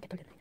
Gracias.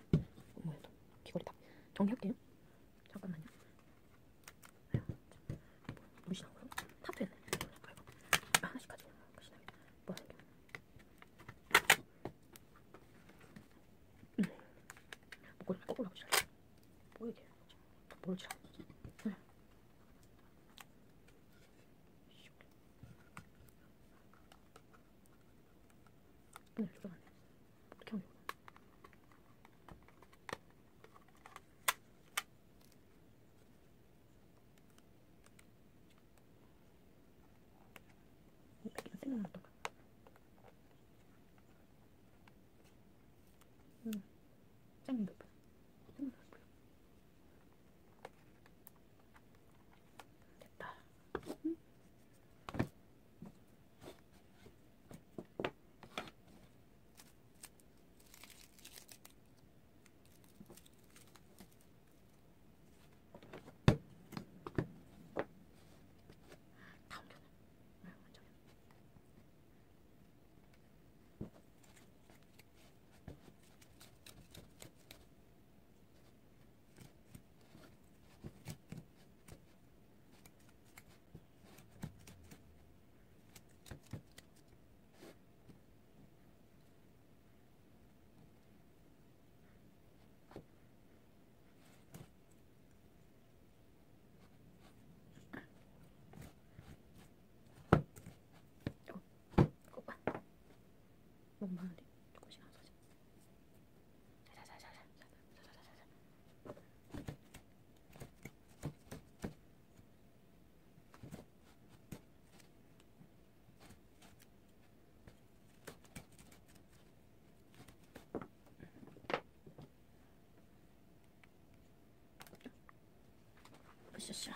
就是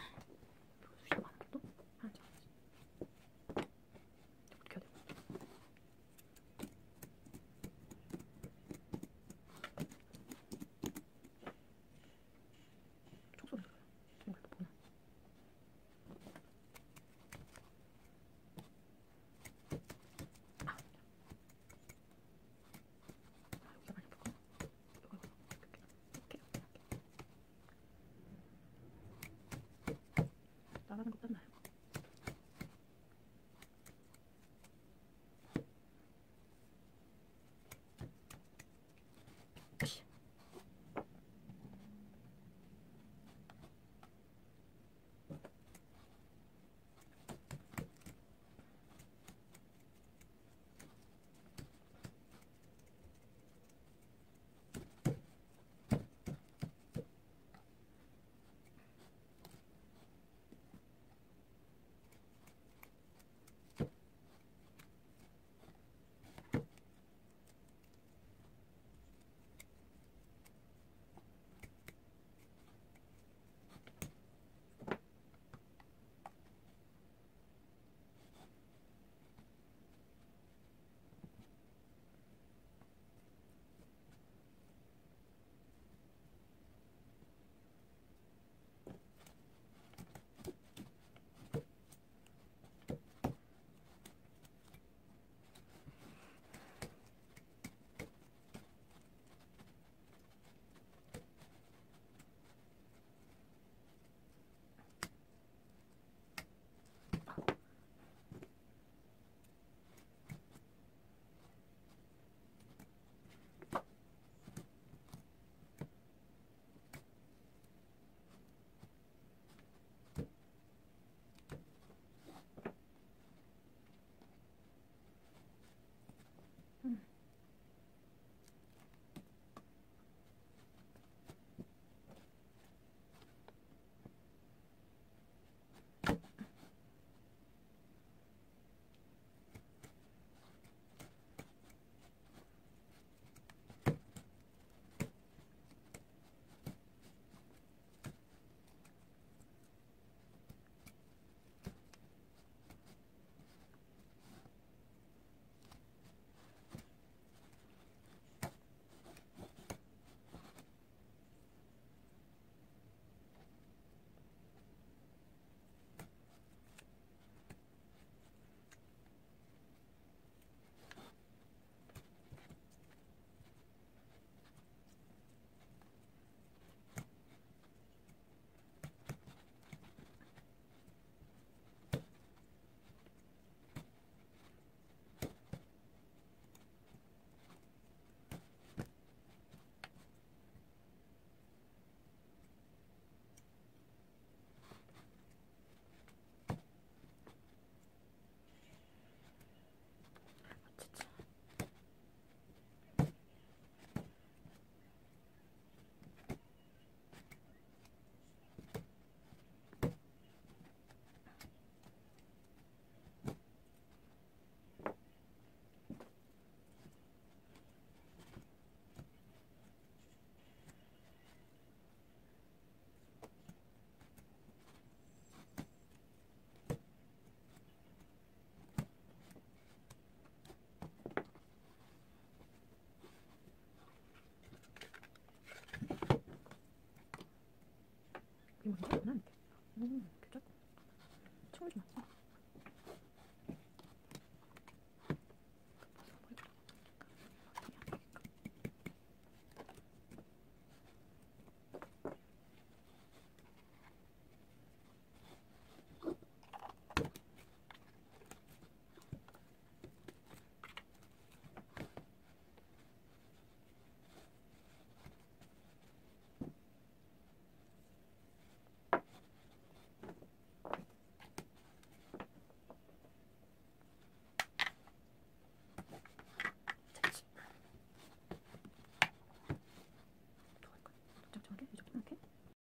Akan ke. 음, 괜찮구나. 음, 괜찮고. 청주 맛.